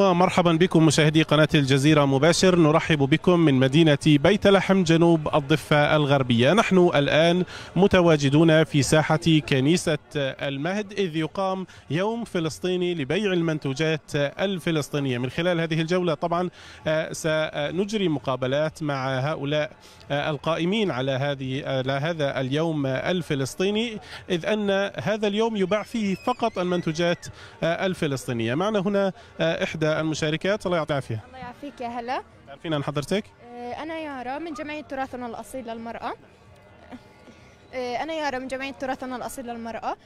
ومرحبا بكم مشاهدي قناة الجزيرة مباشر. نرحب بكم من مدينة بيت لحم جنوب الضفة الغربية. نحن الآن متواجدون في ساحة كنيسة المهد إذ يقام يوم فلسطيني لبيع المنتوجات الفلسطينية. من خلال هذه الجولة طبعا آه، سنجري مقابلات مع هؤلاء آه، القائمين على هذه على هذا اليوم الفلسطيني إذ أن هذا اليوم يباع فيه فقط المنتوجات آه، الفلسطينية. معنا هنا آه، المشاركات. الله يعطيها العافية. الله يعافيك يا هلا. تعرفين عن حضرتك؟ آه، أنا يارا من جمعية تراثنا الأصيل للمرأة. آه، أنا يارا من جمعية تراثنا الأصيل للمرأة.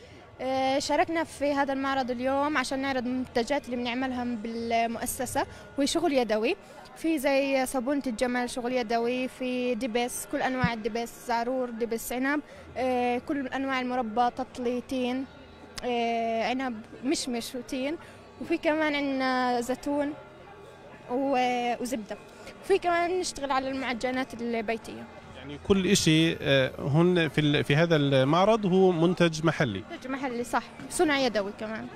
آه، شاركنا في هذا المعرض اليوم عشان نعرض المنتجات اللي بنعملها بالمؤسسة وهي شغل يدوي. في زي صابونة الجمل شغل يدوي. في دبس كل أنواع الدبس زعرور دبس عنب كل أنواع المربى تطلي تين عنب مشمش وتين. وفي كمان عندنا زيتون وزبدة. وفي كمان نشتغل على المعجنات البيتية. يعني كل شيء آه، هن في في هذا المعرض هو منتج محلي. منتج محلي صح. صنع يدوي كمان.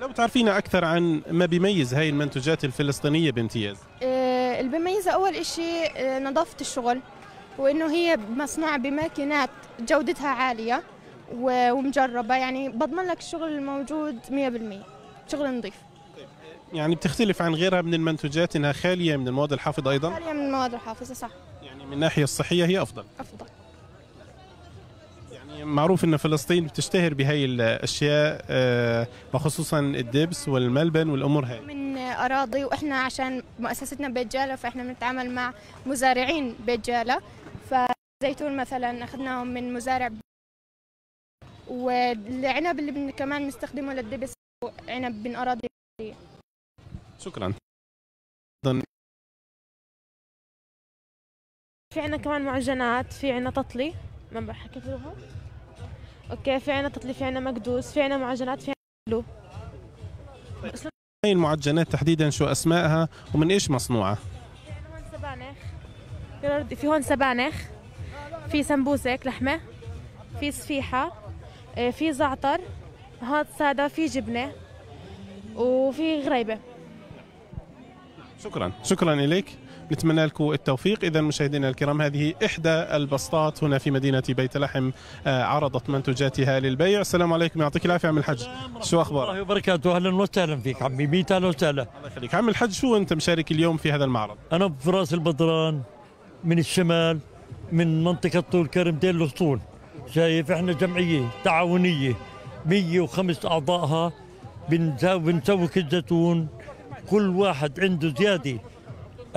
لو تعرفين أكثر عن ما بيميز هاي المنتوجات الفلسطينية بامتياز؟ آه، اللي بيميزها أول إشي آه، نظافة الشغل. وإنه هي مصنوعة بماكينات جودتها عالية ومجربة. يعني بضمن لك الشغل الموجود 100% شغل نظيف يعني بتختلف عن غيرها من المنتوجات إنها خالية من المواد الحافظة أيضا؟ خالية من المواد الحافظة صح. يعني من الناحية الصحية هي أفضل. أفضل. يعني معروف إن فلسطين بتشتهر بهي الأشياء آه، وخصوصا الدبس والملبن والأمور هاي. من أراضي وإحنا عشان مؤسستنا بيت جالة فإحنا بنتعامل مع مزارعين بيت جالة. فزيتون مثلا أخذناهم من مزارع. والعنب اللي كمان بنستخدمه للدبس. عنب من أراضي. شكرا. في عنا كمان معجنات في عنا تطلي. ما حكيت لهم أوكي في عنا تطلي في عنا مكدوس في عنا معجنات في عنا هاي المعجنات تحديدا شو أسمائها ومن إيش مصنوعة؟ في عنا هون سبانخ. في هون سبانخ. في سمبوسك لحمة. في صفيحة. آه، في زعتر. هاد سادة في جبنة وفي غريبة. شكرا. شكرا إليك. نتمنى لكم التوفيق. اذا مشاهدينا الكرام هذه إحدى البسطات هنا في مدينة بيت لحم آه، عرضت منتوجاتها للبيع. السلام عليكم. يعطيك العافية عم الحج شو أخبارك الله وبركاته. أهلا وسهلا فيك عمي. ميت أهلا وسهلا. الله يخليك. عم الحج شو أنت مشارك اليوم في هذا المعرض؟ أنا براس البدران من الشمال من منطقة طول كرم دير الأسطول. شايف إحنا جمعية تعاونية. 105 اعضائها بنساوي بنسوق الزيتون كل واحد عنده زيادة.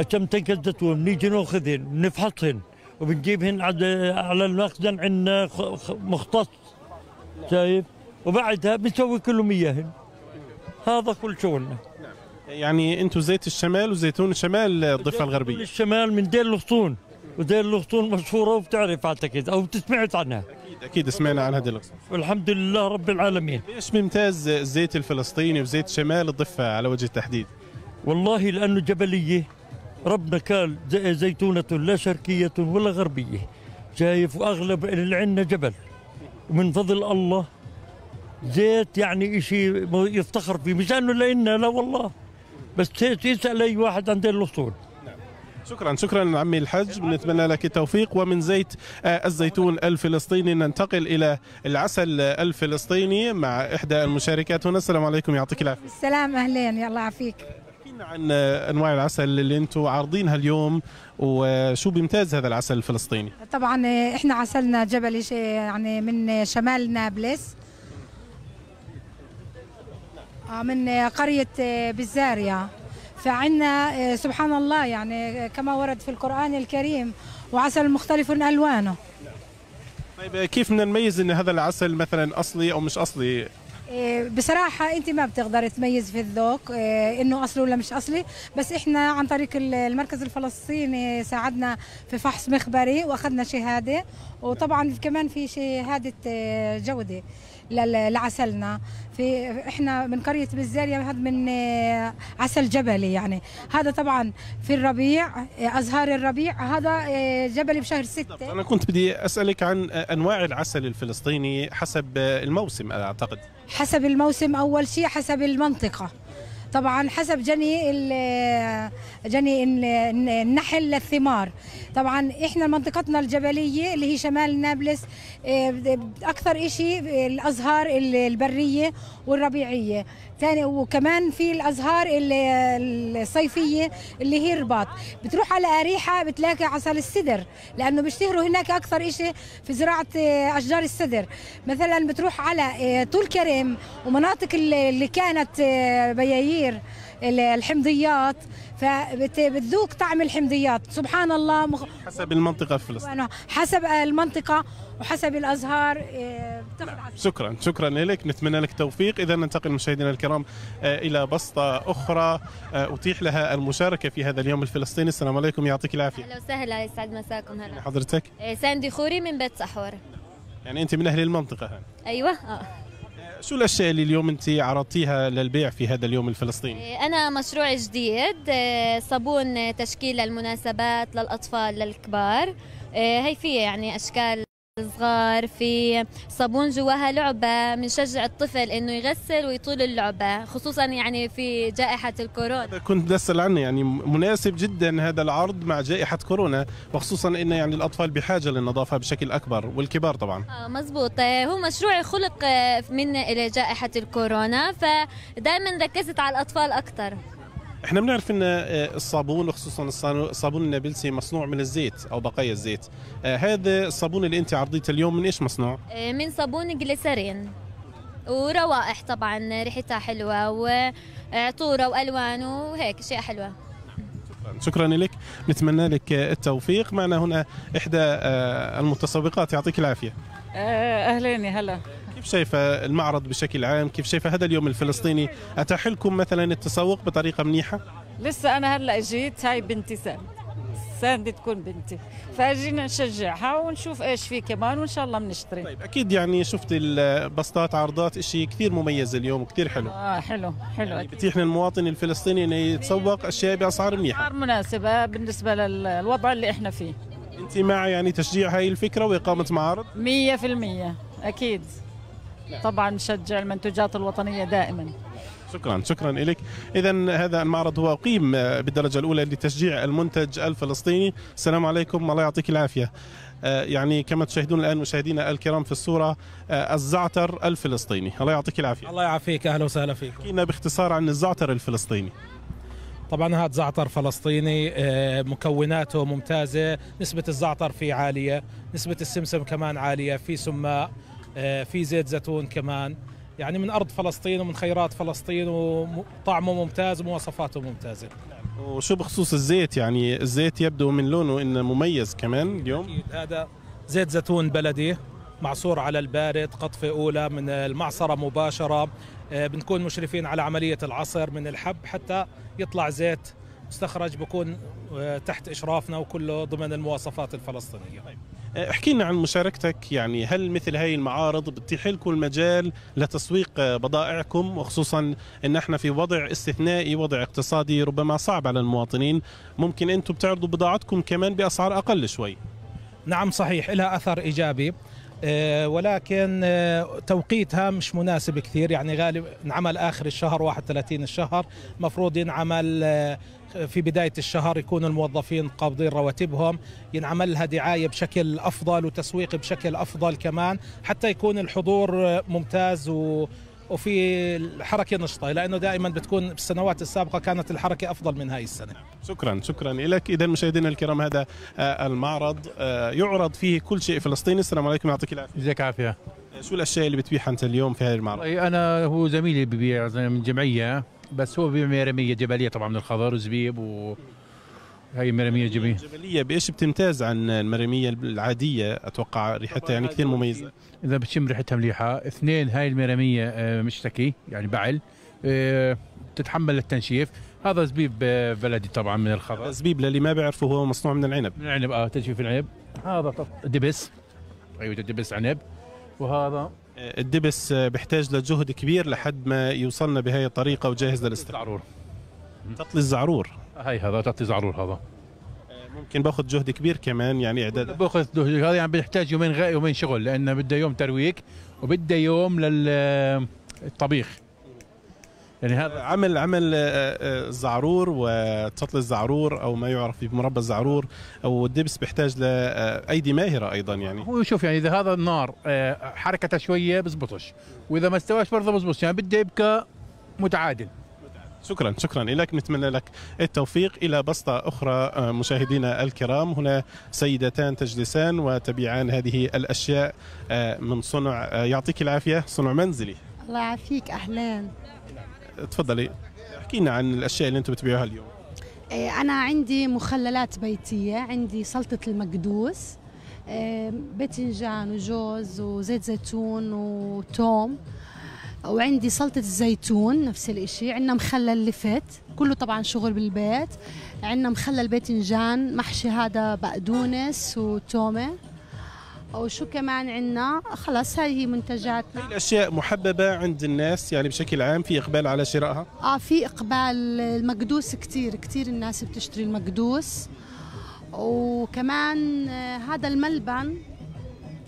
كم تنكة زيتون نيجي نأخذهن بنفحصهن وبنجيبهن على على المخزن عندنا مختص. شايف؟ وبعدها بنسوي كلهم اياهن هذا كل شغلنا. يعني أنتم زيت الشمال وزيتون شمال الضفة الغربية. الشمال من دير الغصون ودير الغصون مشهورة وبتعرف أعتقد أو بتسمعت عنها. أكيد أكيد سمعنا عن هذه القصة والحمد لله رب العالمين. ليش بيمتاز الزيت الفلسطيني وزيت شمال الضفة على وجه التحديد؟ والله لأنه جبلية ربنا قال زي- زيتونة لا شرقية ولا غربية. شايف واغلب اللي عندنا جبل. ومن فضل الله زيت يعني شيء يفتخر فيه مش انه لنا لا والله. بس يسال أي واحد عن دير الأصول. شكرا. شكرا عمي الحج بنتمنى لك التوفيق. ومن زيت آه، الزيتون الفلسطيني. ننتقل إلى العسل الفلسطيني مع إحدى المشاركات هنا. السلام عليكم. يعطيك العافية. السلام. أهلين. يعافيك احكينا عن أنواع العسل اللي أنتم عارضينها اليوم وشو بيمتاز هذا العسل الفلسطيني؟ طبعا آه، إحنا عسلنا جبل ش- يعني من شمال نابلس آه، من قرية آه، بزاريا. فعنا آه، سبحان الله يعني آه، كما ورد في القرآن الكريم وعسل مختلف ألوانه. طيب كيف بدنا نميز إن هذا العسل مثلا أصلي أو مش أصلي؟ بصراحة أنت ما بتقدر تميز في الذوق إيه، إنه أصلي ولا مش أصلي. بس إحنا عن طريق ال- المركز الفلسطيني ساعدنا في فحص مخبري وأخذنا شهادة. وطبعا كمان في شهادة إيه، جودة لعسلنا. في إحنا من قرية بزاريا هذا من إيه، عسل جبلي يعني. هذا طبعا في الربيع إيه، أزهار الربيع. هذا إيه، جبلي بشهر ستة. أنا كنت بدي أسألك عن آه، أنواع العسل الفلسطيني حسب آه، الموسم أعتقد. حسب الموسم أول شيء حسب المنطقة. طبعا حسب جني جني ال- النحل للثمار. طبعا إحنا منطقتنا الجبلية اللي هي شمال نابلس آه، أكثر إشي الأزهار ال- البرية والربيعية. ثاني وكمان في الأزهار ال- الصيفية اللي هي الرباط. بتروح على أريحة بتلاقي عسل السدر لأنه بيشتهروا هناك أكثر إشي في زراعة آه، أشجار السدر. مثلا بتروح على آه، طول كرم ومناطق اللي كانت آه، ال- الحمضيات فبتذوق طعم الحمضيات. سبحان الله مخ... حسب المنطقة الفلسطينية وأنا حسب المنطقة وحسب الأزهار بتاخد عسل. شكرا شكرا لك. نتمنى لك توفيق. إذا ننتقل مشاهدينا الكرام آه، إلى بسطة أخرى. آه، أتيح لها المشاركة في هذا اليوم الفلسطيني. السلام عليكم. يعطيك العافية. أهلا وسهلا. يسعد مساكم. هلا. حضرتك؟ إيه، ساندي خوري من بيت صحور. يعني أنت من أهل المنطقة هان. أيوه. آه. شو الأشياء اللي اليوم أنت عرضتيها للبيع في هذا اليوم الفلسطيني؟ إيه، أنا مشروع جديد إيه، صابون تشكيل للمناسبات للأطفال للكبار إيه، هي فيه يعني أشكال صغار في صابون جواها لعبة بنشجع الطفل إنه يغسل ويطول اللعبة خصوصا يعني في جائحة الكورونا. كنت بدي أسأل عنه يعني مناسب جدا هذا العرض مع جائحة كورونا وخصوصا أن يعني الأطفال بحاجة للنظافة بشكل أكبر والكبار طبعا. آه مزبوط. آه، هو مشروع خلق آه، من جائحة الكورونا فدائما ركزت على الأطفال أكثر. إحنا بنعرف إن آه، الصابون وخصوصا الصابون النابلسي مصنوع من الزيت أو بقايا الزيت. آه، هذا الصابون اللي أنت عرضيته اليوم من إيش مصنوع؟ آه، من صابون جليسرين وروائح طبعا ريحتها حلوة وعطورة وألوان وهيك أشياء حلوة. شكرا. لك. نتمنى لك التوفيق. معنا هنا إحدى المتسابقات يعطيك العافية. أهلين يا هلا. كيف شايفه المعرض بشكل عام؟ كيف شايفه هذا اليوم الفلسطيني؟ أتاح لكم مثلا التسوق بطريقة منيحة؟ لسه أنا هلأ اجيت هاي بنتي ساند ساند تكون بنتي. فاجينا نشجعها ونشوف إيش في كمان وإن شاء الله بنشتري طيب أكيد يعني شفت البسطات عرضات شيء كثير مميز اليوم وكثير حلو. آه حلو حلو. يعني. بتيح للمواطن الفلسطيني إنه يتسوق أشياء بأسعار منيحة. أسعار مناسبة بالنسبة للوضع اللي إحنا فيه. أنت مع يعني تشجيع هاي الفكرة وإقامة معارض؟ مية في المية أكيد. طبعا نشجع المنتوجات الوطنية دائما. شكرا شكرا لك اذا هذا المعرض هو أقيم آه، بالدرجة الأولى لتشجيع المنتج الفلسطيني. السلام عليكم الله يعطيك العافية. آه، يعني كما تشاهدون الآن مشاهدينا الكرام في الصورة آه، الزعتر الفلسطيني. الله يعطيك العافية. الله يعافيك أهلا وسهلا فيكم. حكينا باختصار عن الزعتر الفلسطيني. طبعا هذا زعتر فلسطيني مكوناته ممتازة. نسبة الزعتر فيه عالية نسبة السمسم كمان عالية في سماء. في زيت زيتون كمان. يعني من أرض فلسطين ومن خيرات فلسطين وطعمه ممتاز ومواصفاته ممتازة. وشو بخصوص الزيت؟ يعني الزيت يبدو من لونه إنه مميز كمان اليوم. أكيد هذا زيت زيتون بلدي معصور على البارد قطفة أولى من المعصرة مباشرة. آه، بنكون مشرفين على عملية العصر من الحب حتى يطلع زيت مستخرج بكون آه، تحت إشرافنا وكله ضمن المواصفات الفلسطينية. آه، احكي لنا عن مشاركتك يعني هل مثل هاي المعارض بتتيح لكم المجال لتسويق آه، بضائعكم؟ وخصوصا إن إحنا في وضع استثنائي وضع اقتصادي ربما صعب على المواطنين. ممكن أنتم بتعرضوا بضاعتكم كمان بأسعار أقل شوي. نعم صحيح. لها أثر إيجابي. آه، ولكن آه، توقيتها مش مناسب كثير. يعني غالب انعمل آخر الشهر 31 الشهر. مفروض ينعمل آه، في بداية الشهر يكون الموظفين قابضين رواتبهم. ينعمل لها دعاية بشكل أفضل وتسويق بشكل أفضل كمان حتى يكون الحضور آه، ممتاز و وفي الحركة نشطة لأنه دائما بتكون بالسنوات السابقة كانت الحركة أفضل من هاي السنة. شكرا شكرا. لك إذا مشاهدينا الكرام هذا آه، المعرض آه، يعرض فيه كل شيء فلسطيني. السلام عليكم يعطيك العافية. ازيك عافية. آه، شو الأشياء اللي بتبيعها أنت اليوم في هذا المعرض؟ أنا هو زميلي ببيع من جمعية بس هو بيبيع ميرميه جبلية طبعا من الخضر وزبيب و هي ميرميه جميلة. الجبليه بإيش بتمتاز عن المرمية العادية؟ أتوقع ريحتها يعني كثير مميزة. إذا بتشم ريحتها مليحة. اثنين هاي الميرميه آه، مشتكي يعني بعل. آه، تتحمل التنشيف. هذا زبيب آه، بلدي طبعا من الخضر. الزبيب للي ما بيعرفه هو مصنوع من العنب. من العنب آه تنشيف العنب. هذا دبس. أيوه دبس عنب. وهذا؟ الدبس بيحتاج لجهد كبير لحد ما يوصلنا بهاي الطريقة وجاهز للاستخدام. زعرور تطلي الزعرور. هاي هذا تعطي زعرور هذا. ممكن باخذ جهد كبير كمان يعني إعداد. باخذ هذا يعني بيحتاج يومين غ... يومين شغل لأنه بده يوم ترويق وبده يوم للطبيخ يعني هذا عمل عمل آه، آه، الزعرور وسطل الزعرور أو ما يعرف بمربى الزعرور أو الدبس بيحتاج لايدي ماهرة أيضا يعني. هو شوف يعني إذا هذا النار آه، حركته شوية بزبطش وإذا ما استواش برضه بزبطش يعني بده يبقى متعادل. شكرا شكرا لك نتمنى لك التوفيق. إلى بسطة أخرى آه، مشاهدينا الكرام هنا سيدتان تجلسان وتبيعان هذه الأشياء آه، من صنع آه، يعطيك العافية صنع منزلي. الله يعافيك اهلين تفضلي احكي لنا عن الأشياء اللي أنتم بتبيعوها اليوم. أنا عندي مخللات بيتية عندي سلطة المقدوس باذنجان وجوز وزيت زيتون وتوم. وعندي سلطة الزيتون نفس الإشي. عندنا مخلل لفت كله طبعا شغل بالبيت. عندنا مخلل باذنجان محشي هذا بقدونس وتومة. وشو كمان عندنا؟ خلاص هاي هي منتجاتنا. هي الاشياء محببة عند الناس يعني بشكل عام في إقبال على شرائها؟ آه في إقبال المقدوس كتير. كتير الناس بتشتري المقدوس. وكمان آه، هذا الملبن.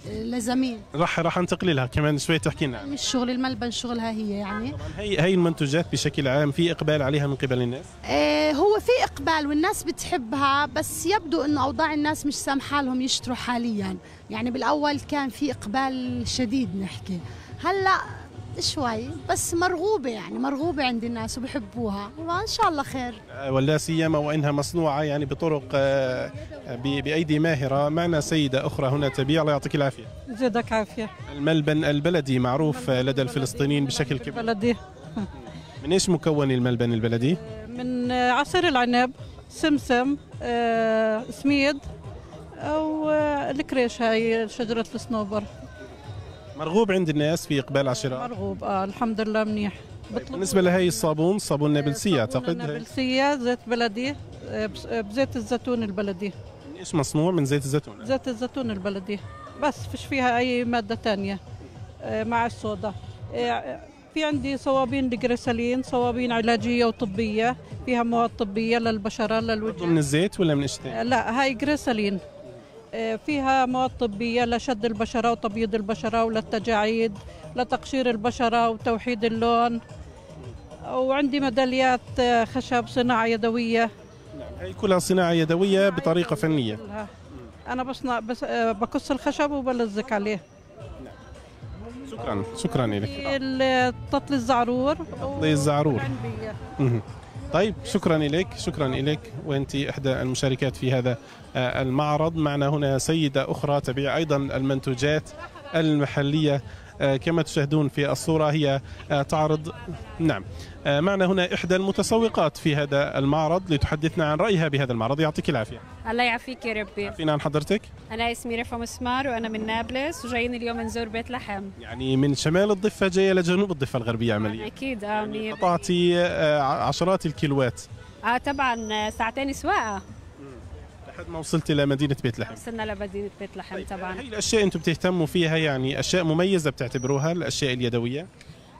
لزميل راح راح انتقل لها كمان شوي تحكي لنا. مش شغل الملبن شغلها هي يعني. هي هي المنتجات بشكل عام في إقبال عليها من قبل الناس؟ آه هو في إقبال والناس بتحبها بس يبدو إنه أوضاع الناس مش سامحة لهم يشتروا حاليا. يعني بالأول كان في إقبال شديد نحكي. هلأ شوي بس مرغوبة يعني مرغوبة عند الناس وبحبوها. وإن شاء الله خير. ولا سيما وإنها مصنوعة يعني بطرق آه، ب- بأيدي ماهرة. معنا سيدة أخرى هنا تبيع. الله يعطيك العافية. زيدك عافية. الملبن البلدي معروف آه، لدى الفلسطينيين بشكل كبير. بلدي من إيش مكون الملبن البلدي؟ من عصير العنب سمسم آه، سميد أو آه، الكريش هاي شجرة الصنوبر مرغوب عند الناس في إقبال على شراء مرغوب آه الحمد لله منيح. بالنسبة لهي الصابون صابون نابلسية أعتقد؟ هي. نابلسية زيت بلدي آه، آه، بزيت الزيتون البلدي. إيش مصنوع من زيت الزيتون؟ زيت الزيتون البلدي. بس فيش فيها أي مادة تانية آه، مع الصودا. في عندي صوابين ديجريسالين صوابين علاجية وطبية. فيها مواد طبية للبشرة للوجه. من الزيت ولا من إيش؟ لا هاي جريسالين. فيها مواد طبية لشد البشرة وتبييض البشرة وللتجاعيد لتقشير البشرة وتوحيد اللون. وعندي ميداليات آه، خشب صناعة يدوية. هي كلها صناعة يدوية بطريقة فنية. كلها. أنا بصنع بس آه، بقص الخشب وبلزق عليه. شكرا. شكرا لك. في ال- تطل الزعرور زي الزعرور. طيب شكرا لك شكرا لك وأنت إحدى المشاركات في هذا آه، المعرض. معنا هنا سيدة أخرى تبيع أيضا المنتوجات المحلية آه، كما تشاهدون في الصورة هي آه، تعرض نعم. آه، معنا هنا إحدى المتسوقات في هذا المعرض لتحدثنا عن رأيها بهذا المعرض. يعطيك العافية. الله يعافيك يا ربي. فينا عن حضرتك. أنا اسمي رفا مسمار وأنا من نابلس وجايين اليوم نزور بيت لحم. يعني من شمال الضفة جاية لجنوب الضفة الغربية عمليا. أكيد آه مية قطعتي آه، عشرات الكيلوات. آه طبعا آه، ساعتين سواقة. لحد ما وصلت إلى مدينة بيت لحم. وصلنا لمدينه بيت لحم طبعا. هي الأشياء أنتم بتهتموا فيها يعني أشياء مميزة بتعتبروها الأشياء اليدوية؟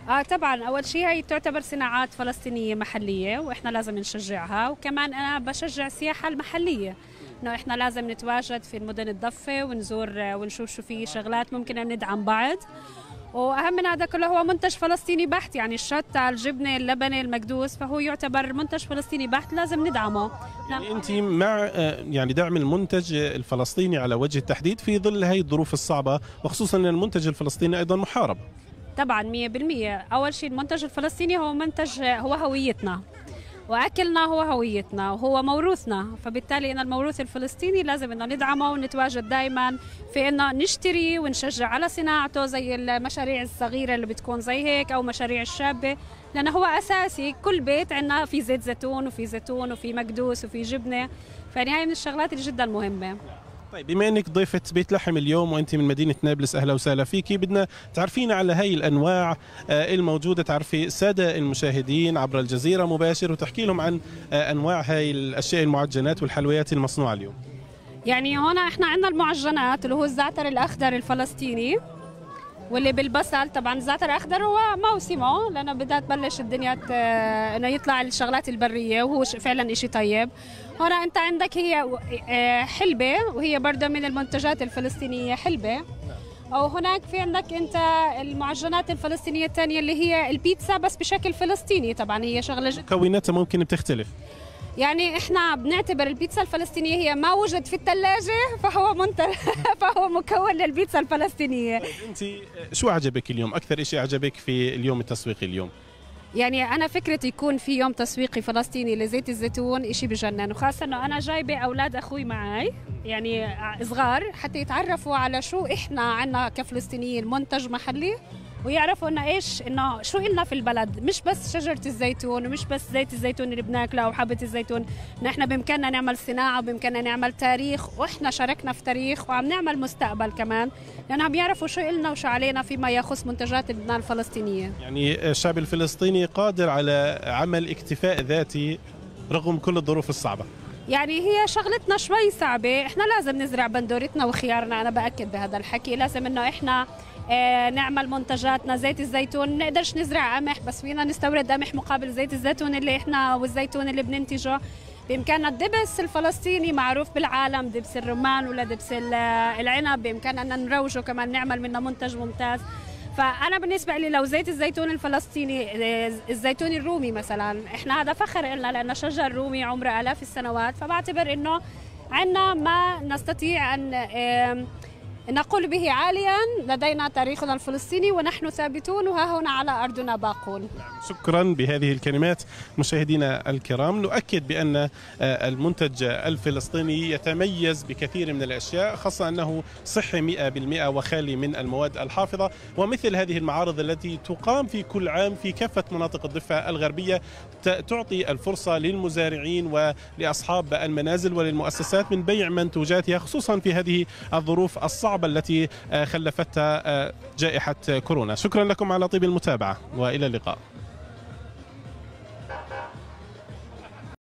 آه طبعا. أول شيء هي تعتبر صناعات فلسطينية محلية وإحنا لازم نشجعها وكمان أنا بشجع السياحة المحلية. إنه إحنا لازم نتواجد في المدن الضفة ونزور آه، ونشوف شو في شغلات ممكن ندعم بعض. وأهم من هذا كله هو منتج فلسطيني بحت يعني الشطه الجبنة اللبن المكدوس فهو يعتبر منتج فلسطيني بحت لازم ندعمه. يعني أنت مع آه، يعني دعم المنتج الفلسطيني على وجه التحديد في ظل هذه الظروف الصعبة وخصوصا أن المنتج الفلسطيني أيضا محارب. طبعا 100% أول شيء المنتج الفلسطيني هو منتج هو هويتنا. وأكلنا هو هويتنا وهو موروثنا. فبالتالي إن الموروث الفلسطيني لازم إنه ندعمه ونتواجد دائما في إنه نشتري ونشجع على صناعته زي المشاريع الصغيرة اللي بتكون زي هيك أو مشاريع الشابة. لأنه هو أساسي. كل بيت عندنا في زيت زيتون وفي زيتون وفي مكدوس وفي جبنة. فيعني هاي من الشغلات اللي جدا مهمة. طيب بما إنك ضيفة بيت لحم اليوم وأنت من مدينة نابلس أهلا وسهلا فيكي بدنا تعرفينا على هاي الأنواع آه، الموجودة تعرفي سادة المشاهدين عبر الجزيرة مباشر وتحكي لهم عن آه، أنواع هاي الأشياء المعجنات والحلويات المصنوعة اليوم. يعني هون إحنا عندنا المعجنات اللي هو الزعتر الأخضر الفلسطيني. واللي بالبصل طبعا الزعتر الاخضر هو موسمه لأنه بدها تبلش الدنيا إنه يطلع الشغلات البرية وهو فعلا إشي طيب. هون أنت عندك هي آه، حلبة وهي برضه من المنتجات الفلسطينية حلبة. أو هناك في عندك أنت المعجنات الفلسطينية الثانية اللي هي البيتزا بس بشكل فلسطيني طبعا هي شغلة جدا مكوناتها ممكن بتختلف. يعني إحنا بنعتبر البيتزا الفلسطينية هي ما وجد في الثلاجه فهو منتج فهو مكون للبيتزا الفلسطينية. أنت شو عجبك اليوم؟ أكثر شيء عجبك في اليوم التسويقي اليوم؟ يعني أنا فكره يكون في يوم تسويقي فلسطيني لزيت الزيتون شيء بجنن. وخاصة إنه أنا جايبة أولاد أخوي معي يعني صغار حتى يتعرفوا على شو إحنا عنا كفلسطينيين منتج محلي. ويعرفوا إنه إيش إنه شو إلنا في البلد؟ مش بس شجرة الزيتون ومش بس زيت الزيتون اللي بناكله أو حبة الزيتون. نحن بإمكاننا نعمل صناعة وبإمكاننا نعمل تاريخ وإحنا شاركنا في تاريخ وعم نعمل مستقبل كمان. لأنه عم يعرفوا شو إلنا وشو علينا فيما يخص منتجات لبنان الفلسطينية. يعني الشعب الفلسطيني قادر على عمل اكتفاء ذاتي رغم كل الظروف الصعبة. يعني هي شغلتنا شوي صعبة. إحنا لازم نزرع بندورتنا وخيارنا أنا بأكد بهذا الحكي. لازم إنه إحنا نعمل منتجاتنا زيت الزيتون. نقدرش نزرع قمح بس فينا نستورد قمح مقابل زيت الزيتون اللي إحنا والزيتون اللي بننتجه. بإمكاننا الدبس الفلسطيني معروف بالعالم دبس الرمان ولا دبس العنب. بإمكاننا ان نروجه كمان نعمل منه منتج ممتاز. فأنا بالنسبة لي لو زيت الزيتون الفلسطيني الزيتون الرومي مثلا إحنا هذا فخر لنا لأنه شجر رومي عمره آلاف السنوات. فبعتبر إنه عندنا ما نستطيع أن نقول به عاليا لدينا تاريخنا الفلسطيني ونحن ثابتون وها هنا على أرضنا باقون. شكرا بهذه الكلمات مشاهدينا الكرام. نؤكد بأن المنتج الفلسطيني يتميز بكثير من الأشياء خاصة أنه صحي 100% وخالي من المواد الحافظة. ومثل هذه المعارض التي تقام في كل عام في كافة مناطق الضفة الغربية تعطي الفرصة للمزارعين ولأصحاب المنازل وللمؤسسات من بيع منتوجاتها خصوصا في هذه الظروف الصعبة. الصعبة التي خلفتها جائحة كورونا. شكرا لكم على طيب المتابعة وإلى اللقاء.